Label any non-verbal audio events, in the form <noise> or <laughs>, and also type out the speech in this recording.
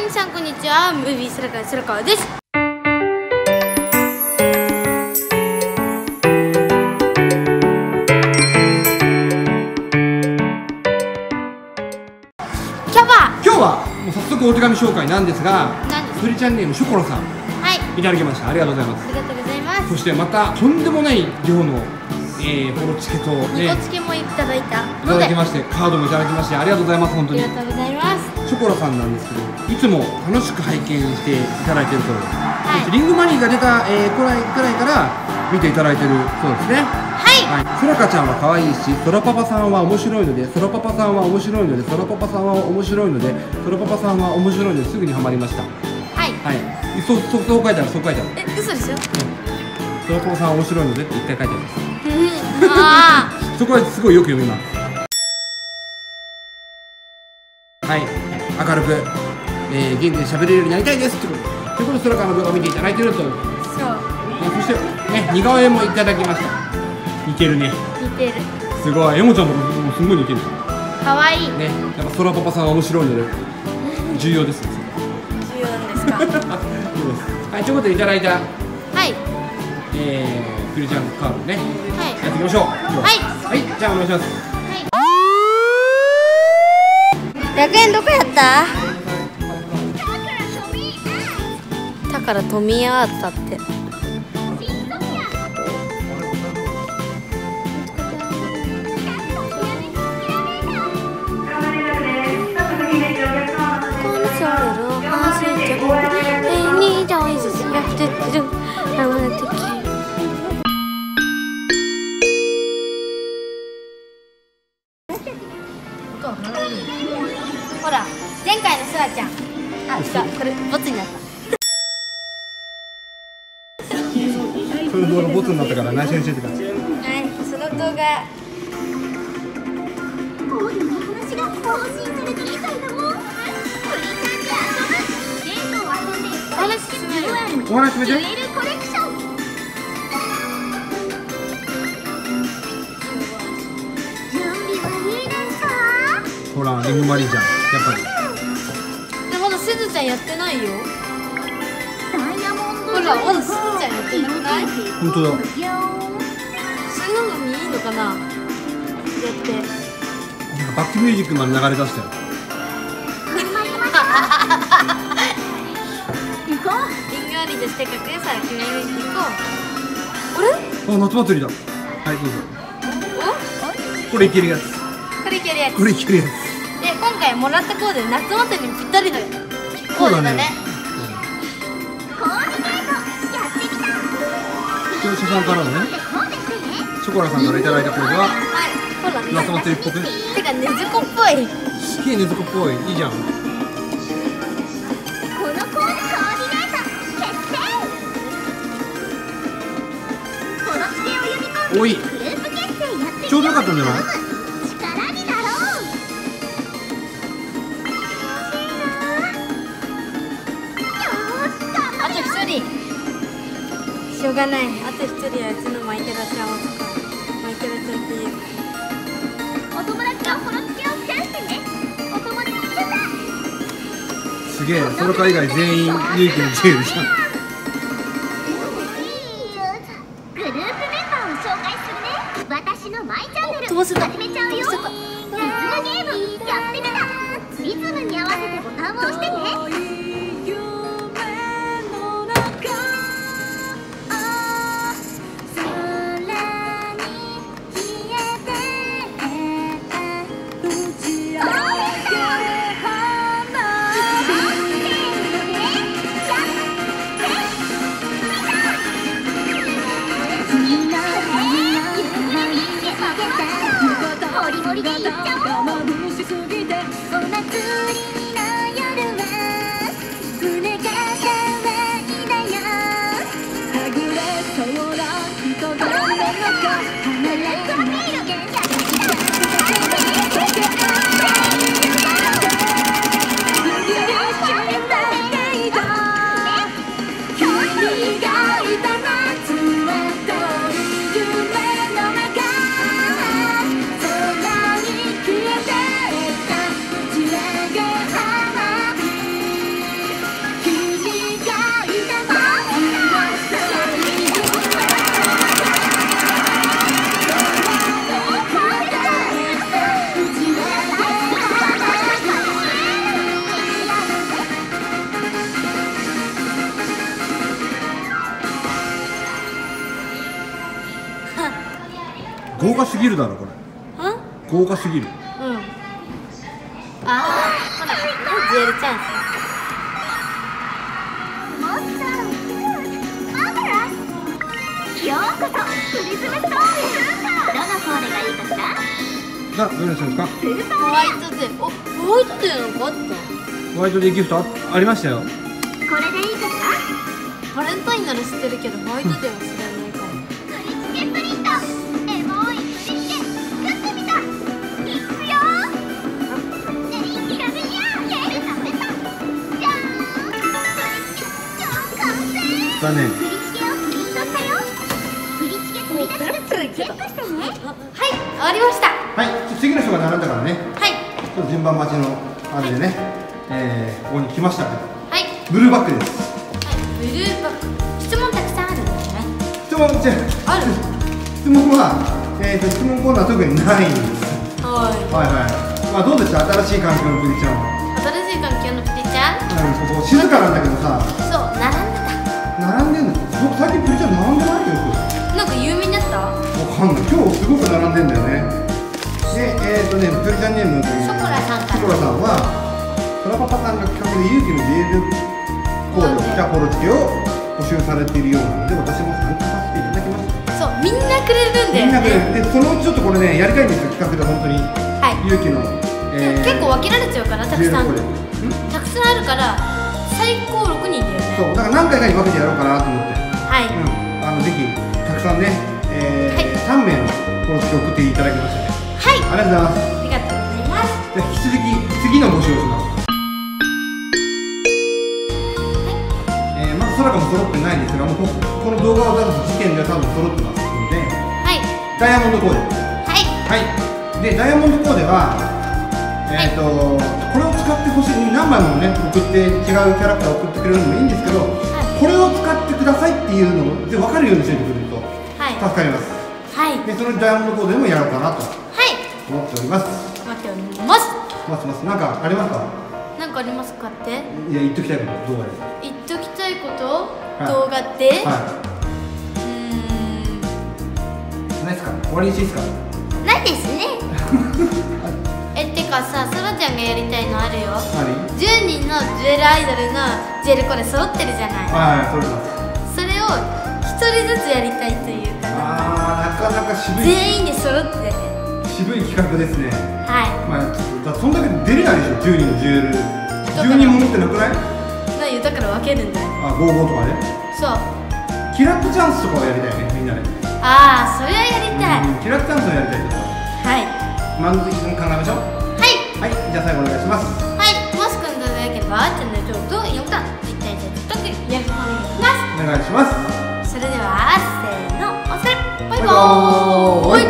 皆さんこんにちは。ムービースラカー白川です。今日は？今日はもう早速お手紙紹介なんですがす鳥ちゃんネームショコラさんはい。いただきました。ありがとうございます。ありがとうございます。そしてまたとんでもない量の、えー、ポロチケとニねコチケもいただいたいただきましてカードもいただきましてありがとうございます本当に。ありがとうございますショコラさんなんですけどいつも楽しく拝見していただいているそうです、はい。そしてリングマニーが出た、えー、くらいくらいから見ていただいてるそうですね。はい。はい、そらかちゃんは可愛いし、そらパパさんは面白いので、そらパパさんは面白いので、そらパパさんは面白いので、そらパパさんは面白いのですぐにはまりました。はい。はい、そうそうそう書いてある、そう書いてある。え嘘でしょ？そらパパさんは面白いのでって一回書いてあります。う <laughs> んああ <laughs> そこはすごいよく読みます。はい、明るく、えー、元気で喋れるようになりたいですってことで。ということで、そらかの動画を見ていただいていると、ね、そうそして、ね、似顔絵もいただきました。似てるね。似てるすごい、エモちゃんももうすごい似てる。可愛いね、やっぱ空パパさんは面白いので重要ですね。重要ですか。<laughs> はい、ということでいただいた、はいえー、クリちゃんカードね、はいやっていきましょう。今日はい、じゃあお願いします。100円どこやった？だから富谷アートだってほら前回のスラちゃん。あ違うこれボツになった。その動画ボツになったから内緒にしててください。はい。その動画。王子の話が更新されてる。みたいだもん。プリちゃんで遊ぶ。ゲームを遊んでお話しめて。ジュエルコレクション。準備はい。い。ですか？ほら、リングマリーちゃん、ぱり。でまだすずちゃんやってないよダイヤモンド。ほらまだすずちゃんやってなくない？本当だ。すぐのにいいのかな？やってなんかバックミュージックまで流れ出したよ。行こリングアリーとしてかっこよさを決めるに行こうあれ？あ、夏祭りだ。はい、どうぞ。お？これいけるやつ。これいけるやつこれいけるやつ。もらったコーデ夏祭りにぴったりのコーデだねう。コーディネートやってみた。視聴者さんからのね。ショコラさんからいただいたコーデは、はいね夏祭りっぽくね。てかねずこっぽいすげえねずこっぽい。いいじゃん。このコーデコーディネート決定。この地形を読み込んでおい。グループ結成やってみようちょうどよかったんじゃない？ょうがない。あと一人はうちのマイケラちゃんを使う。マイケラちゃんっていう。お友達がこの地形を増やしてね。お友達ちゃった。すげえ、その他以外全員勇気のジェールじゃん。姿が眩しすぎてお祭り豪華すぎるだろこれ。うん？豪華すぎる。うん。ああほらジュエルチャンスようこそプリズムストーンへどのコーデがいいかしら？さあどれにしますかホワイトデーおホワイトデーなんかあっホワイトデーギフトあありましたよ。ーこれでいいかしら？たバレンタインなら知ってるけどホワイトデーは知らてね。はい終わりました。はい次の人が並んだからね。はい。ちょっと順番待ちのあれでね、えー、ここに来ましたけど。はい。ブルーバックです。ブルーバック。質問たくさんあるんだよね。質問じゃある。質問は、えー、と質問コーナー特にないんです。ははいはい。まあどうでした？新しい環境のプリちゃんは、い新しい環境のプティちゃんうん、ここ静かなんだけどさ。そう僕最近プリちゃん並んでないよ。なんか有名になった？わかんない。今日すごく並んでんだよね。でえっ、ー、とねプリちゃんネームショコラさんかショコラさんはトラパパさんが企画で勇気のデールコー。ド来たコロチケを募集されているようなので私も参加させていただきました。そうみんなくれるんだよみんなでねでそのうちちょっとこれねやりたいんですよ企画で本当に。はい。勇気の、えー結構分けられちゃうからたくさん。たくさんあるから最高6人だよね。そう。だから何回かに分けてやろうかなと思ってはい、うん、あのぜひたくさんね、えーはい。3名のコロチケ送っていただきましたね。はい。ありがとうございます。ありがとうございます。じゃあ引き続き次の募集をします、えー、まだ空がも揃ってないんですがもうここの動画を出す時点では多分揃ってますので。はい。ダイヤモンドコーデ。はい。はい。でダイヤモンドコーデはえっ、ー、と、これを使ってほしい何枚もね送って違うキャラクターを送ってくれるのもいいんですけど、これを使ってくださいっていうのをで分かるようにしておいてくれるとはい。助かります。はい。でそのダイヤモンドコーデもやろうかなと。はい。思っております。待っております。ますます。なんかありますか？なんかありますかって？いや言っときたいこと動画で。言っときたいこと、い。動画って、はうーん。いないですか？終わりにしていいですか？ないですね <laughs> かさそらちゃんがやりたいのあるよ。何？10人のジュエルアイドルのジュエルコレ揃ってるじゃない。はいそれです。それを1人ずつやりたいという。かあーなかなか渋い。全員で揃ってね渋い企画ですね。はまあちょっとだそんだけ出れないでしょ10人のジュエル。か。ら10人も持ってなくない？い何よだから分けるんだよ。あ55とかで？そう。キラッとチャンスとかをやりたいねみんなで。ああそれはやりたい。うんキラッとチャンスをやりたいとはい。満足的に考えましょ。うはいじゃあ最後お願いします。はいもしくんだだけばチャンネル登録と4番 Twitter でよろしくお願いします。お願いします。それではせーのお疲れバイバーイ。